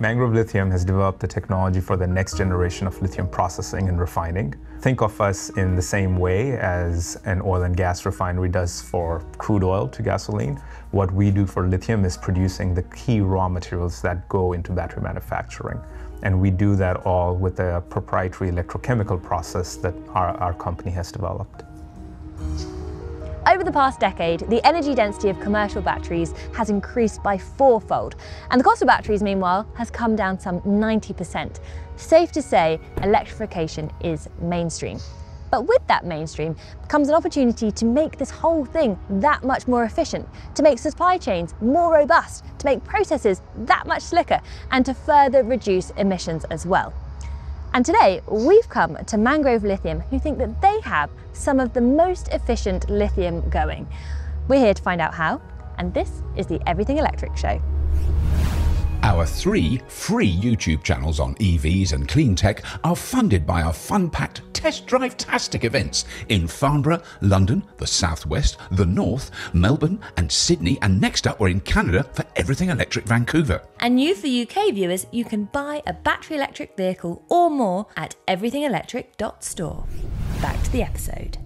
Mangrove Lithium has developed the technology for the next generation of lithium processing and refining. Think of us in the same way as an oil and gas refinery does for crude oil to gasoline. What we do for lithium is producing the key raw materials that go into battery manufacturing. And we do that all with a proprietary electrochemical process that our, our company has developed. Over the past decade, the energy density of commercial batteries has increased by fourfold, and the cost of batteries, meanwhile, has come down some 90%. Safe to say, electrification is mainstream. But with that mainstream comes an opportunity to make this whole thing that much more efficient, to make supply chains more robust, to make processes that much slicker, and to further reduce emissions as well. And today we've come to Mangrove Lithium who think that they have some of the most efficient lithium going. We're here to find out how, and this is the Everything Electric Show. Our three free YouTube channels on EVs and clean tech are funded by our fun packed test drive tastic events in Farnborough, London, the Southwest, the North, Melbourne, and Sydney. And next up, we're in Canada for Everything Electric Vancouver. And new for UK viewers, you can buy a battery electric vehicle or more at everythingelectric.store. Back to the episode.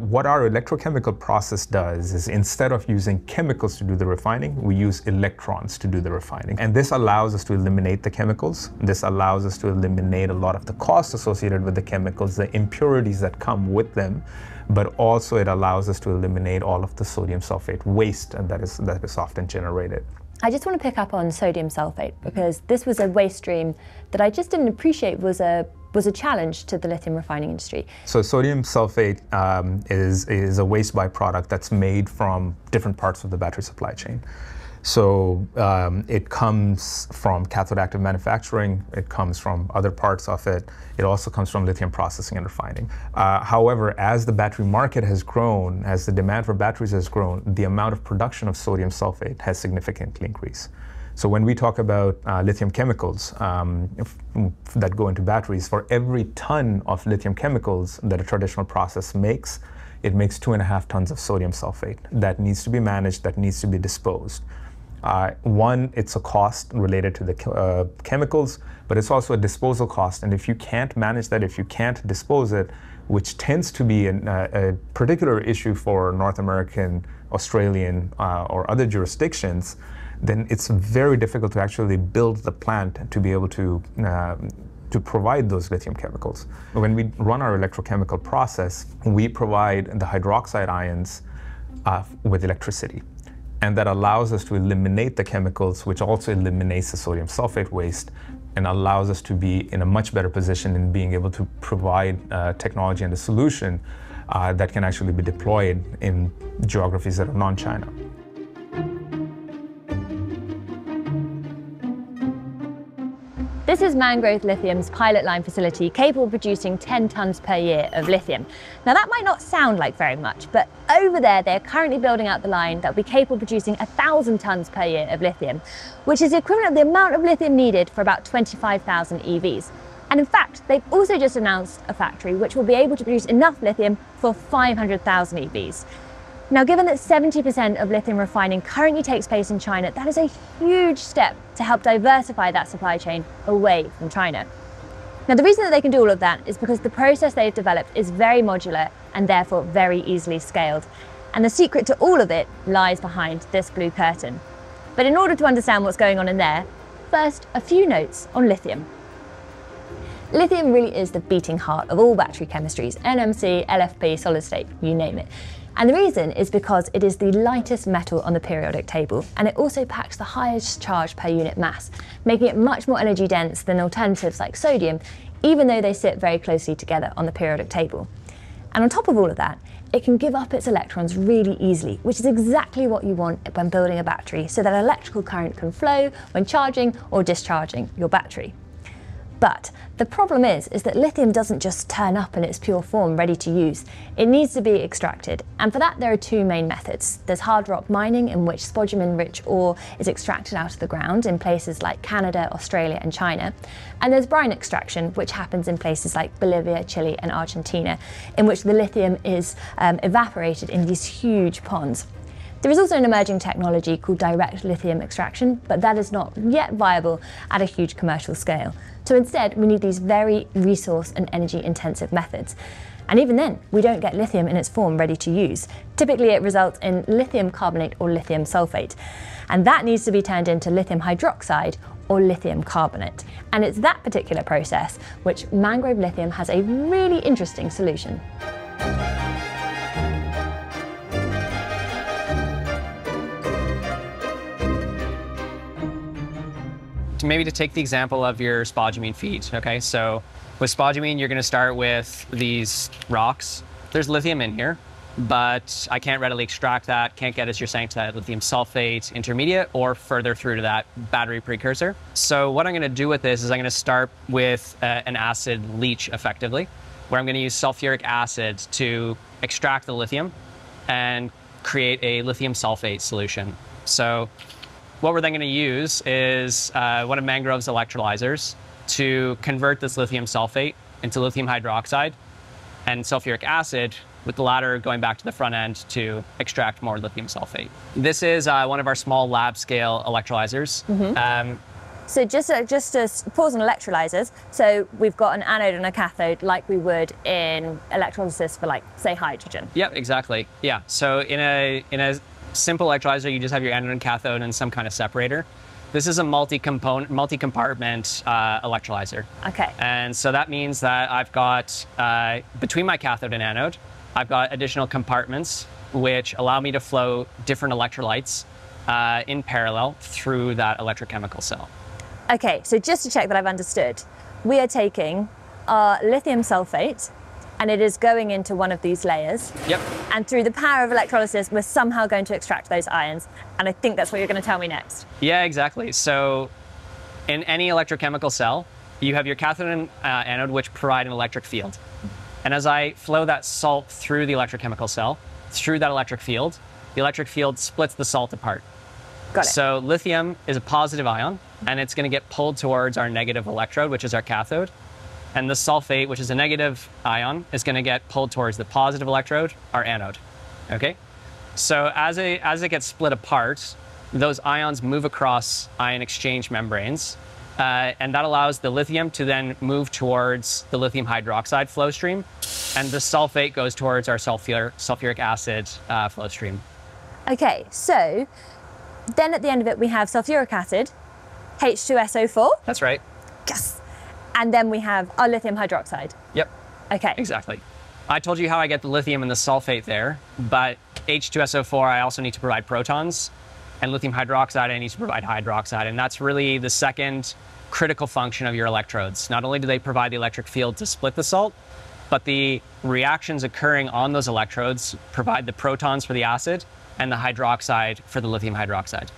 What our electrochemical process does is instead of using chemicals to do the refining, we use electrons to do the refining. And this allows us to eliminate the chemicals. This allows us to eliminate a lot of the costs associated with the chemicals, the impurities that come with them, but also it allows us to eliminate all of the sodium sulfate waste that is, that is often generated. I just want to pick up on sodium sulfate because this was a waste stream that I just didn't appreciate was a was a challenge to the lithium refining industry. So sodium sulfate um, is, is a waste byproduct that's made from different parts of the battery supply chain. So um, it comes from cathode active manufacturing, it comes from other parts of it, it also comes from lithium processing and refining. Uh, however, as the battery market has grown, as the demand for batteries has grown, the amount of production of sodium sulfate has significantly increased. So when we talk about uh, lithium chemicals um, that go into batteries, for every ton of lithium chemicals that a traditional process makes, it makes two and a half tons of sodium sulfate that needs to be managed, that needs to be disposed. Uh, one, it's a cost related to the uh, chemicals, but it's also a disposal cost. And if you can't manage that, if you can't dispose it, which tends to be an, uh, a particular issue for North American, Australian, uh, or other jurisdictions, then it's very difficult to actually build the plant to be able to uh, to provide those lithium chemicals. When we run our electrochemical process, we provide the hydroxide ions uh, with electricity. And that allows us to eliminate the chemicals, which also eliminates the sodium sulfate waste and allows us to be in a much better position in being able to provide uh, technology and a solution uh, that can actually be deployed in geographies that are non-China. This is Mangrove Lithium's pilot line facility capable of producing 10 tonnes per year of lithium. Now that might not sound like very much, but over there they're currently building out the line that will be capable of producing 1,000 tonnes per year of lithium, which is the equivalent of the amount of lithium needed for about 25,000 EVs. And in fact, they've also just announced a factory which will be able to produce enough lithium for 500,000 EVs. Now, given that 70% of lithium refining currently takes place in China, that is a huge step to help diversify that supply chain away from China. Now, the reason that they can do all of that is because the process they've developed is very modular and therefore very easily scaled. And the secret to all of it lies behind this blue curtain. But in order to understand what's going on in there, first, a few notes on lithium. Lithium really is the beating heart of all battery chemistries, NMC, LFP, solid state, you name it. And the reason is because it is the lightest metal on the periodic table and it also packs the highest charge per unit mass, making it much more energy dense than alternatives like sodium, even though they sit very closely together on the periodic table. And on top of all of that, it can give up its electrons really easily, which is exactly what you want when building a battery so that electrical current can flow when charging or discharging your battery. But the problem is, is that lithium doesn't just turn up in its pure form ready to use. It needs to be extracted. And for that, there are two main methods. There's hard rock mining, in which spodumene rich ore is extracted out of the ground in places like Canada, Australia, and China. And there's brine extraction, which happens in places like Bolivia, Chile, and Argentina, in which the lithium is um, evaporated in these huge ponds. There is also an emerging technology called direct lithium extraction, but that is not yet viable at a huge commercial scale. So instead, we need these very resource and energy intensive methods. And even then, we don't get lithium in its form ready to use. Typically, it results in lithium carbonate or lithium sulfate. And that needs to be turned into lithium hydroxide or lithium carbonate. And it's that particular process which Mangrove Lithium has a really interesting solution. Maybe to take the example of your spodumene feed, okay? So with spodumene, you're gonna start with these rocks. There's lithium in here, but I can't readily extract that, can't get, as you're saying, to that lithium sulfate intermediate or further through to that battery precursor. So what I'm gonna do with this is I'm gonna start with uh, an acid leach effectively, where I'm gonna use sulfuric acid to extract the lithium and create a lithium sulfate solution. So what we're then going to use is uh, one of Mangrove's electrolyzers to convert this lithium sulfate into lithium hydroxide and sulfuric acid, with the latter going back to the front end to extract more lithium sulfate. This is uh, one of our small lab scale electrolyzers. Mm-hmm. Um, so just uh, just to pause on electrolyzers, so we've got an anode and a cathode like we would in electrolysis for like say hydrogen. Yep, exactly. Yeah. So in a in a simple electrolyzer, you just have your anode and cathode and some kind of separator. This is a multi-component, multi-compartment uh, electrolyzer. Okay. And so that means that I've got, uh, between my cathode and anode, I've got additional compartments which allow me to flow different electrolytes uh, in parallel through that electrochemical cell. Okay, so just to check that I've understood, we are taking our lithium sulfate, and it is going into one of these layers. Yep. And through the power of electrolysis, we're somehow going to extract those ions. And I think that's what you're going to tell me next. Yeah, exactly. So in any electrochemical cell, you have your cathode and uh, anode, which provide an electric field. And as I flow that salt through the electrochemical cell, through that electric field, the electric field splits the salt apart. Got it. So lithium is a positive ion, and it's going to get pulled towards our negative electrode, which is our cathode and the sulfate, which is a negative ion, is going to get pulled towards the positive electrode, our anode. Okay? So as, a, as it gets split apart, those ions move across ion exchange membranes, uh, and that allows the lithium to then move towards the lithium hydroxide flow stream, and the sulfate goes towards our sulfur, sulfuric acid uh, flow stream. Okay, so then at the end of it, we have sulfuric acid, H2SO4. That's right. Yes. And then we have our lithium hydroxide. Yep. Okay. Exactly. I told you how I get the lithium and the sulfate there, but H2SO4, I also need to provide protons, and lithium hydroxide, I need to provide hydroxide. And that's really the second critical function of your electrodes. Not only do they provide the electric field to split the salt, but the reactions occurring on those electrodes provide the protons for the acid and the hydroxide for the lithium hydroxide.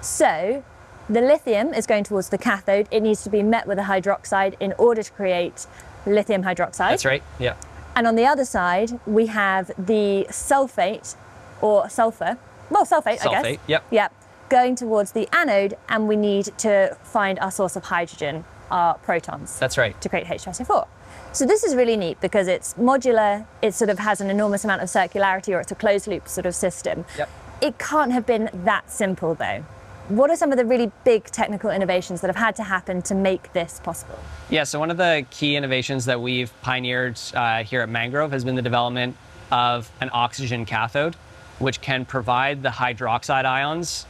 So the lithium is going towards the cathode. It needs to be met with a hydroxide in order to create lithium hydroxide. That's right, yeah. And on the other side, we have the sulfate or sulfur. Well, sulfate, sulfate I guess. Yep. Yep. Going towards the anode, and we need to find our source of hydrogen, our protons. That's right. To create H2SO4. So this is really neat because it's modular, it sort of has an enormous amount of circularity, or it's a closed loop sort of system. Yep. It can't have been that simple though. What are some of the really big technical innovations that have had to happen to make this possible? Yeah, so one of the key innovations that we've pioneered uh, here at Mangrove has been the development of an oxygen cathode, which can provide the hydroxide ions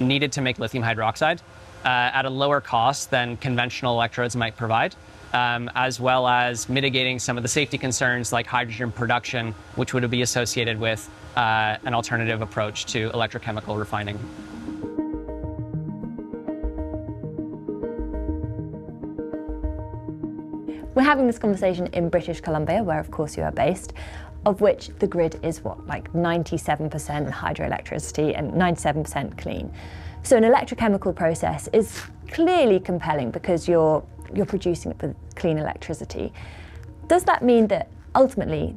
needed to make lithium hydroxide uh, at a lower cost than conventional electrodes might provide. Um, as well as mitigating some of the safety concerns like hydrogen production, which would be associated with uh, an alternative approach to electrochemical refining. We're having this conversation in British Columbia, where of course you are based, of which the grid is what, like 97% hydroelectricity and 97% clean. So an electrochemical process is clearly compelling because you're, you're producing it with clean electricity. Does that mean that ultimately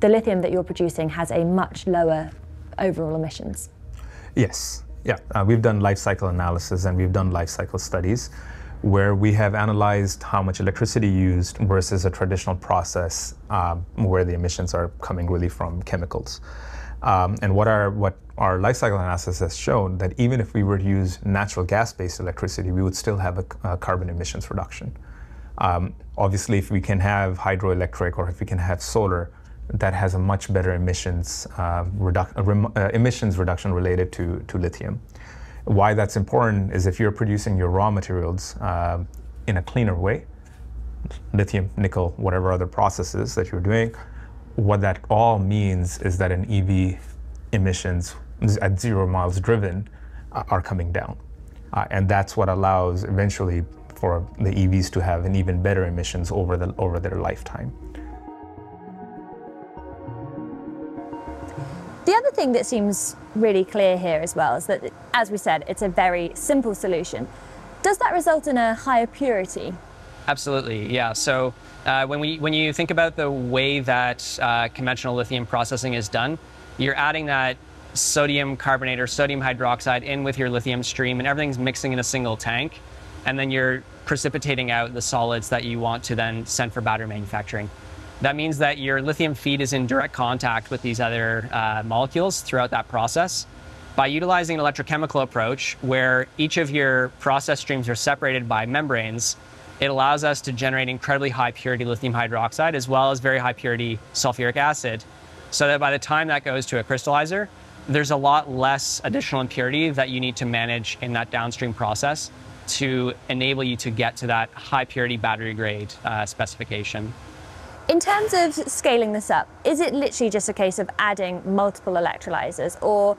the lithium that you're producing has a much lower overall emissions? Yes, yeah. Uh, we've done life cycle analysis and we've done life cycle studies where we have analyzed how much electricity used versus a traditional process um, where the emissions are coming really from chemicals. Um, and what our what our life cycle analysis has shown that even if we were to use natural gas-based electricity, we would still have a, a carbon emissions reduction. Um, obviously, if we can have hydroelectric or if we can have solar, that has a much better emissions uh, redu- uh, uh, emissions reduction related to to lithium. Why that's important is if you're producing your raw materials uh, in a cleaner way, lithium, nickel, whatever other processes that you're doing, what that all means is that an EV emissions at zero miles driven uh, are coming down. Uh, and that's what allows eventually for the EVs to have an even better emissions over, the, over their lifetime. The other thing that seems really clear here as well is that, as we said, it's a very simple solution. Does that result in a higher purity? Absolutely, yeah. So uh, when, we, when you think about the way that uh, conventional lithium processing is done, you're adding that sodium carbonate or sodium hydroxide in with your lithium stream and everything's mixing in a single tank. And then you're precipitating out the solids that you want to then send for battery manufacturing. That means that your lithium feed is in direct contact with these other uh, molecules throughout that process. By utilizing an electrochemical approach where each of your process streams are separated by membranes, it allows us to generate incredibly high purity lithium hydroxide as well as very high purity sulfuric acid so that by the time that goes to a crystallizer, there's a lot less additional impurity that you need to manage in that downstream process to enable you to get to that high purity battery grade uh, specification. In terms of scaling this up, is it literally just a case of adding multiple electrolyzers or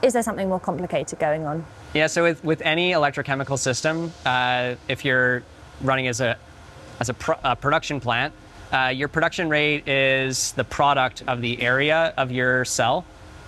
is there something more complicated going on? Yeah, so with, with any electrochemical system, uh, if you're running as a, as a, a production plant, uh, your production rate is the product of the area of your cell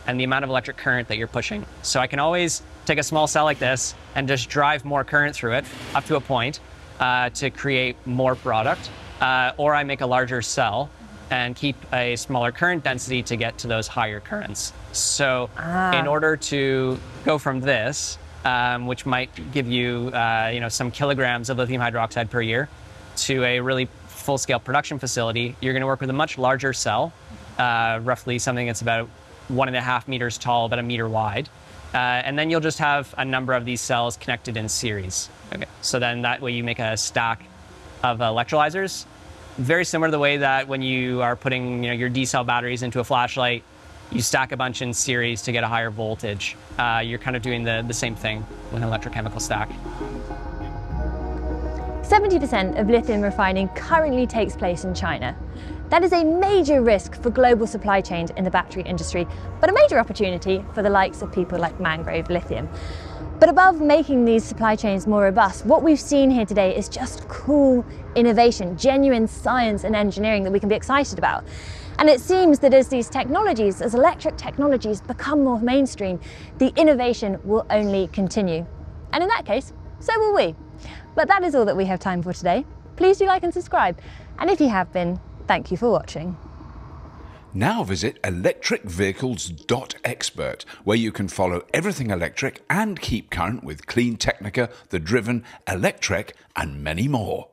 and the amount of electric current that you're pushing. So I can always take a small cell like this and just drive more current through it up to a point uh, to create more product. Uh, or I make a larger cell and keep a smaller current density to get to those higher currents. So ah. in order to go from this, um, which might give you, uh, you know, some kilograms of lithium hydroxide per year, to a really full scale production facility, you're going to work with a much larger cell, uh, roughly something that's about one and a half meters tall, about a meter wide. Uh, and then you'll just have a number of these cells connected in series. Okay. So then that way you make a stack of electrolyzers. Very similar to the way that when you are putting you know, your D cell batteries into a flashlight, you stack a bunch in series to get a higher voltage. Uh, you're kind of doing the, the same thing with an electrochemical stack. 70% of lithium refining currently takes place in China. That is a major for global supply chains in the battery industry, but a major opportunity for the likes of people like Mangrove Lithium. But above making these supply chains more robust, what we've seen here today is just cool innovation, genuine science and engineering that we can be excited about. And it seems that as these technologies, as electric technologies become more mainstream, the innovation will only continue. And in that case, so will we. But that is all that we have time for today. Please do like and subscribe. And if you have been, thank you for watching. Now visit electricvehicles.expert, where you can follow everything electric and keep current with Clean Technica, The Driven, Electrek, and many more.